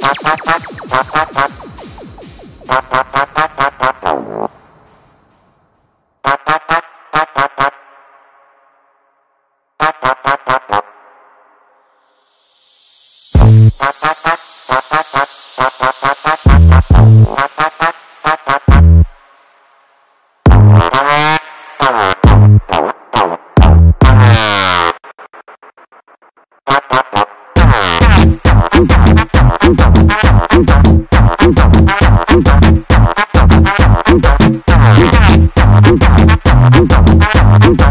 Bye. Bye.